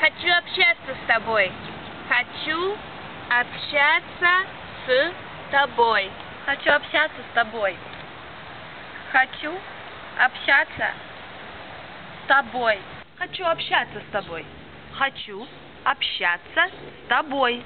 Хочу общаться с тобой. Хочу общаться с тобой. Хочу общаться с тобой. Хочу общаться с тобой. Хочу общаться с тобой. Хочу общаться с тобой.